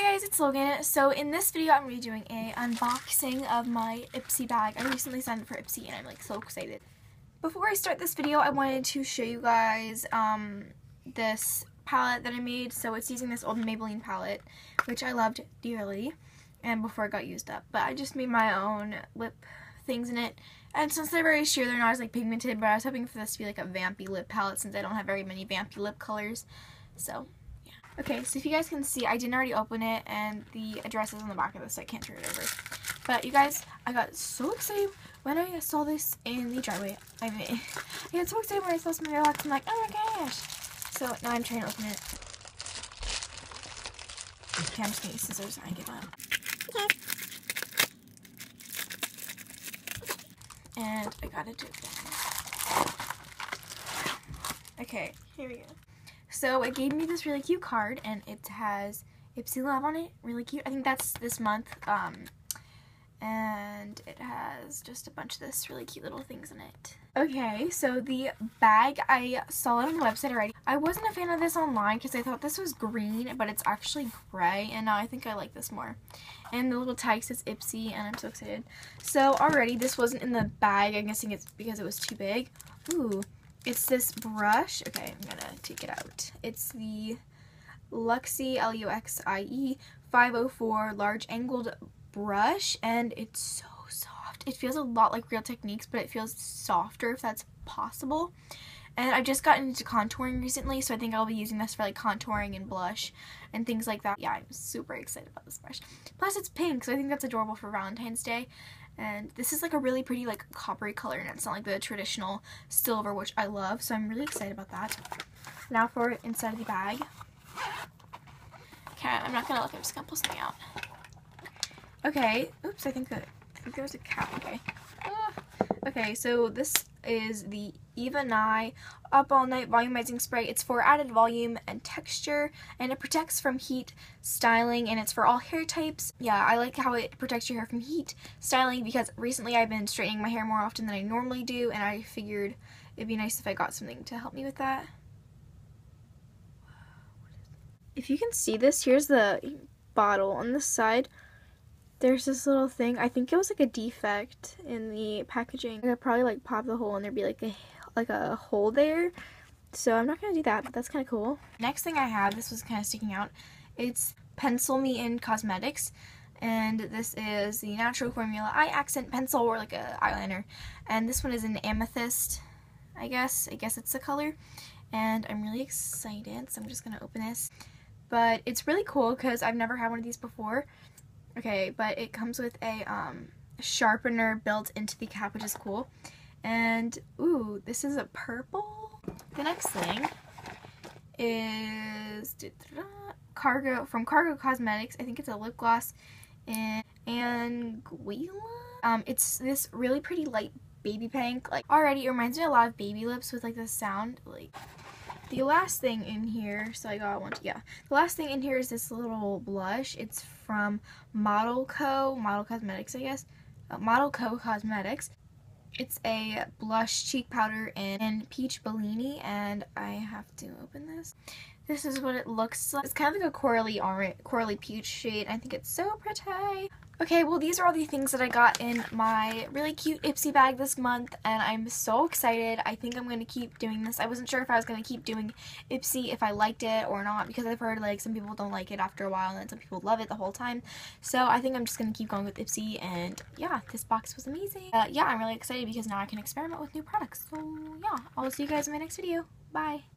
Hi guys, it's Logan. So in this video I'm going to be doing a unboxing of my Ipsy bag. I recently signed up for Ipsy and I'm like so excited. Before I start this video I wanted to show you guys um, this palette that I made. So it's using this old Maybelline palette which I loved dearly and before it got used up. But I just made my own lip things in it. And since they're very sheer, they're not as like pigmented, but I was hoping for this to be like a vampy lip palette since I don't have very many vampy lip colors. So Okay, so if you guys can see, I didn't already open it, and the address is on the back of this, so I can't turn it over. But you guys, I got so excited when I saw this in the driveway. I mean, I got so excited when I saw this in my box. I'm like, oh my gosh. So now I'm trying to open it. Okay, I'm just to use scissors and give up. And I got it. Okay, here we go. So it gave me this really cute card, and it has Ipsy Love on it. Really cute. I think that's this month. Um, and it has just a bunch of this really cute little things in it. Okay, so the bag, I saw it on the website already. I wasn't a fan of this online because I thought this was green, but it's actually gray, and now I think I like this more. And the little tag says Ipsy, and I'm so excited. So already, this wasn't in the bag. I'm guessing it's because it was too big. Ooh, it's this brush. Okay, I'm gonna take it out. It's the Luxie, L-U-X-I-E 504 large angled brush and it's so soft. It feels a lot like Real Techniques, but it feels softer if that's possible. And I've just gotten into contouring recently, so I think I'll be using this for like contouring and blush and things like that. Yeah, I'm super excited about this brush. Plus it's pink, so I think that's adorable for Valentine's Day. And this is like a really pretty like coppery color and it's not like the traditional silver which I love. So I'm really excited about that. Now for inside of the bag. Okay, I'm not gonna look, I'm just gonna pull something out. Okay, oops, I think that I think there was a cat, okay. Ah. Okay, so this is the Eva Nye Up All Night Volumizing Spray. It's for added volume and texture, and it protects from heat, styling, and it's for all hair types. Yeah, I like how it protects your hair from heat, styling, because recently I've been straightening my hair more often than I normally do, and I figured it'd be nice if I got something to help me with that. If you can see this, here's the bottle on the side there's this little thing. I think it was like a defect in the packaging. I could probably like pop the hole and there'd be like a like a hole there. So I'm not gonna do that, but that's kind of cool. Next thing I have, this was kind of sticking out. It's Pencil Me In Cosmetics. And this is the Natural Formula Eye Accent Pencil or like a eyeliner. And this one is an amethyst, I guess. I guess it's the color. And I'm really excited, so I'm just gonna open this. But it's really cool because I've never had one of these before. Okay, but it comes with a um, sharpener built into the cap, which is cool. And, ooh, this is a purple. The next thing is Cargo from Cargo Cosmetics. I think it's a lip gloss in Anguilla. Um, it's this really pretty light baby pink. Like already, it reminds me a lot of baby lips with like the sound. Like the last thing in here, so I got one, yeah. The last thing in here is this little blush. It's from Model Co. Model Cosmetics, I guess. Uh, Model Co. Cosmetics. It's a blush cheek powder in, Peach Bellini, and I have to open this. This is what it looks like. It's kind of like a corally orange, corally peach shade. I think it's so pretty. Okay, well these are all the things that I got in my really cute Ipsy bag this month and I'm so excited. I think I'm going to keep doing this. I wasn't sure if I was going to keep doing Ipsy if I liked it or not because I've heard like some people don't like it after a while and some people love it the whole time. So I think I'm just going to keep going with Ipsy and yeah, this box was amazing. Uh, yeah, I'm really excited because now I can experiment with new products. So yeah, I'll see you guys in my next video. Bye!